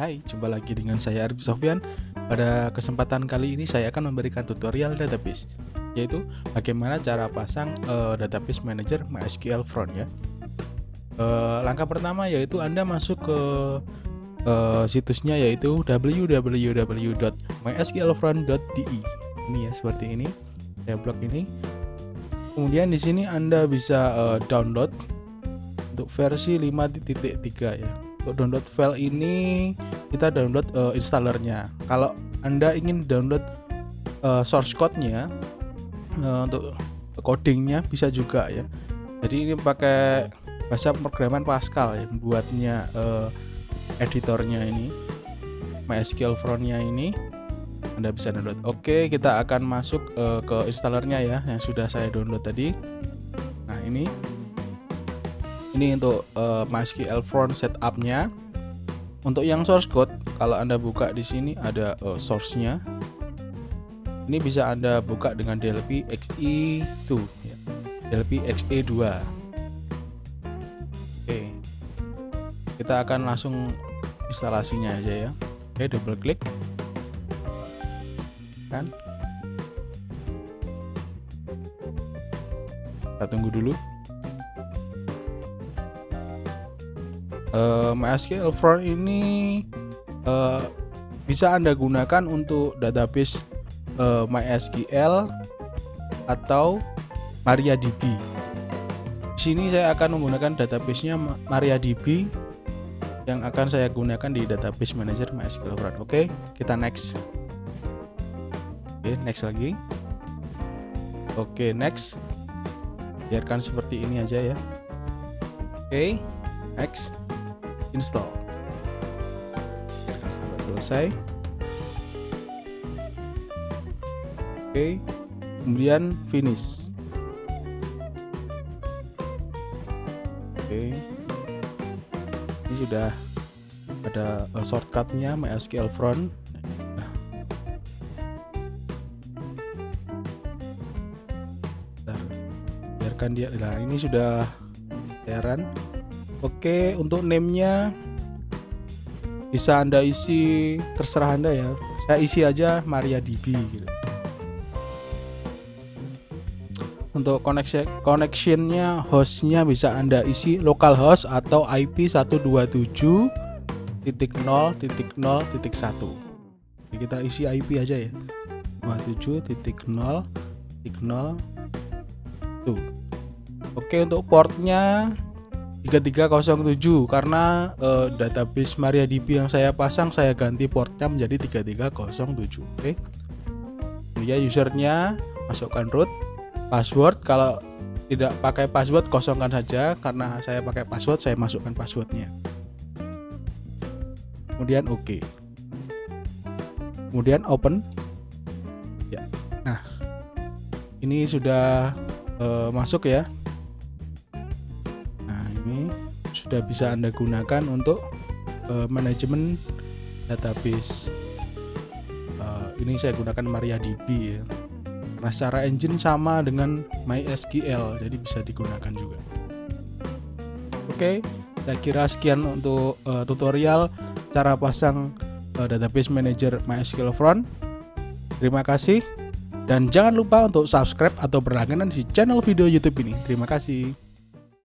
Hai, jumpa lagi dengan saya Arif Sofyan. Pada kesempatan kali ini saya akan memberikan tutorial database, yaitu bagaimana cara pasang uh, database manager MySQL front ya. Uh, langkah pertama yaitu Anda masuk ke uh, situsnya yaitu www.mysqlfront.de. Ini ya seperti ini. Saya blok ini. Kemudian di sini Anda bisa uh, download untuk versi 5.3 ya untuk download file ini kita download uh, installernya. Kalau anda ingin download uh, source code-nya uh, untuk codingnya bisa juga ya. Jadi ini pakai bahasa pemrograman Pascal ya buatnya uh, editornya ini MySQL front-nya ini. Anda bisa download. Oke kita akan masuk uh, ke installernya ya yang sudah saya download tadi. Nah ini ini untuk uh, MySQL front setupnya. Untuk yang source code kalau anda buka di sini ada uh, source-nya. Ini bisa anda buka dengan DLP XE2 ya. DLP XE2 oke. Kita akan langsung instalasinya aja ya. Oke double klik. Kan? Kita tunggu dulu uh, MySQL Front ini uh, bisa Anda gunakan untuk database uh, MySQL atau MariaDB. Di sini saya akan menggunakan databasenya MariaDB yang akan saya gunakan di database manager MySQL Front. Oke, kita next. Oke, next lagi. Oke, next. Biarkan seperti ini aja ya. Oke, next install. Sampai selesai. Oke kemudian finish. Oke. Ini sudah ada uh, shortcutnya MySQL front. Bentar. biarkan dia nah ini sudah heran Oke, untuk name-nya bisa Anda isi terserah Anda ya. Saya isi aja MariaDB gitu. Untuk connection connectionnya hostnya bisa Anda isi localhost atau IP 127.0.0.1. Kita isi IP aja ya. 27.0.0.0 tuh. Oke, untuk portnya 3307 karena uh, database MariaDB yang saya pasang saya ganti portnya menjadi 3307 oke okay? ya usernya masukkan root password kalau tidak pakai password kosongkan saja karena saya pakai password saya masukkan passwordnya kemudian oke okay. kemudian open ya nah ini sudah uh, masuk ya sudah bisa Anda gunakan untuk uh, manajemen database. Uh, ini saya gunakan MariaDB ya. Nah, secara engine sama dengan MySQL, jadi bisa digunakan juga. Oke, saya kira sekian untuk uh, tutorial cara pasang uh, database manager MySQL Front. Terima kasih dan jangan lupa untuk subscribe atau berlangganan di channel video YouTube ini. Terima kasih.